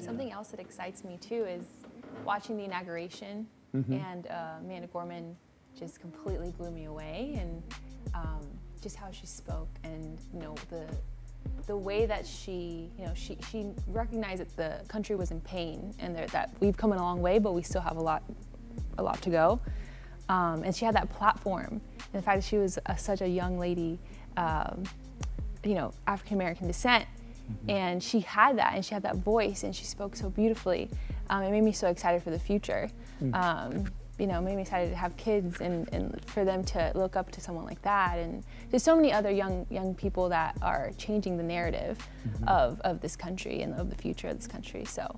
Something else that excites me too is watching the inauguration, mm-hmm. and uh, Amanda Gorman just completely blew me away, and um, just how she spoke, and you know the the way that she, you know, she she recognized that the country was in pain, and that we've come a long way, but we still have a lot a lot to go. Um, and she had that platform, and the fact that she was a, such a young lady, um, you know, African American descent, mm-hmm. and she had that, and she had that voice, and she spoke so beautifully. Um, it made me so excited for the future. Mm. you know, made me excited to have kids, and, and for them to look up to someone like that, and there's so many other young young people that are changing the narrative mm-hmm. of, of this country and of the future of this country. So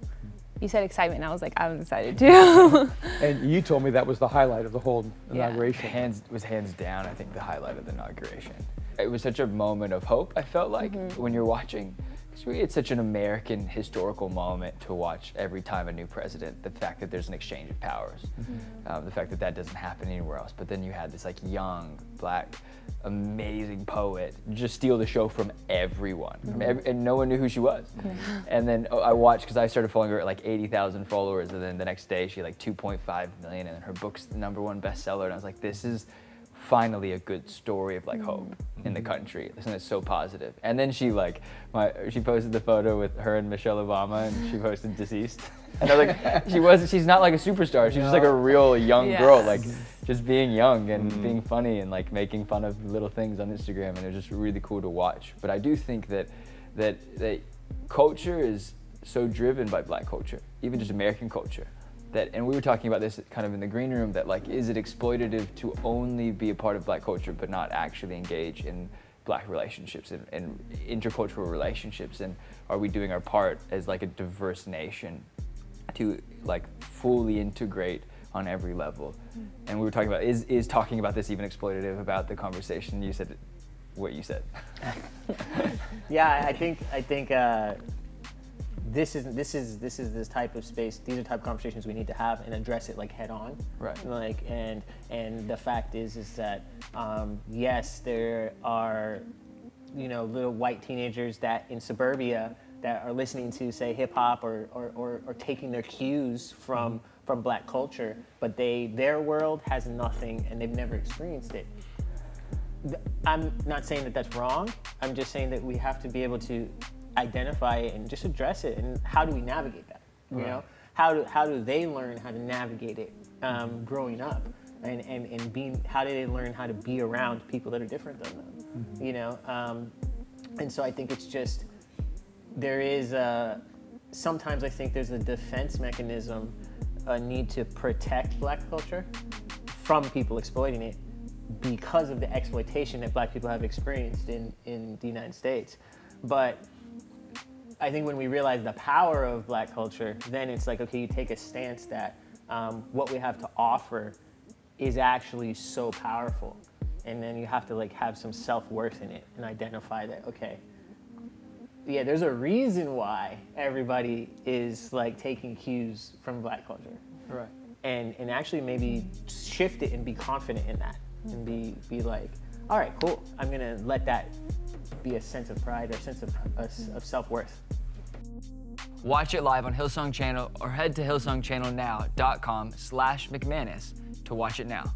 you said excitement, and I was like, I'm excited too. and you told me that was the highlight of the whole inauguration. Yeah. Hands was hands down, I think, the highlight of the inauguration. It was such a moment of hope. I felt like mm-hmm. when you're watching. It's such an American historical moment to watch every time a new president. The fact that there's an exchange of powers, mm-hmm. um, the fact that that doesn't happen anywhere else. But then you had this like young black amazing poet just steal the show from everyone mm-hmm. from every, and no one knew who she was mm-hmm. and then oh, i watched because i started following her at like 80000 followers and then the next day she had like 2.5 million and her book's the number one bestseller and i was like this is finally a good story of like hope in the country and it's so positive. positive and then she like my she posted the photo with her and michelle obama and she posted deceased and I was like, she was, she's not like a superstar. She's no. just like a real young yes. girl, like just being young and mm. being funny and like making fun of little things on Instagram. And it was just really cool to watch. But I do think that that that culture is so driven by black culture, even just American culture. That, and we were talking about this kind of in the green room that like is it exploitative to only be a part of black culture but not actually engage in black relationships and, and intercultural relationships and are we doing our part as like a diverse nation to like fully integrate on every level. Mm. And we were talking about is is talking about this even exploitative about the conversation? You said what you said. yeah, I think I think uh, this is this is this is this type of space. These are type of conversations we need to have and address it like head on. Right. Like and and the fact is is that um, yes, there are you know little white teenagers that in suburbia that are listening to say hip hop or, or, or, or, taking their cues from mm-hmm. from black culture, but they their world has nothing and they've never experienced it. I'm not saying that that's wrong. I'm just saying that we have to be able to identify it and just address it. And how do we navigate that? You right. know, how do how do they learn how to navigate it um, growing up? And, and, and being how do they learn how to be around people that are different than them mm-hmm. you know um, and so i think it's just there is a, sometimes I think there's a defense mechanism, a need to protect black culture from people exploiting it because of the exploitation that black people have experienced in, in the United States. But I think when we realize the power of black culture, then it's like, okay, you take a stance that um, what we have to offer is actually so powerful. And then you have to like have some self-worth in it and identify that, okay, yeah, there's a reason why everybody is like taking cues from black culture. Right. And and actually maybe shift it and be confident in that and be be like, all right, cool. I'm gonna let that be a sense of pride or a sense of, of self worth. Watch it live on Hillsong Channel or head to hillsongchannelnow.com slash McManus to watch it now.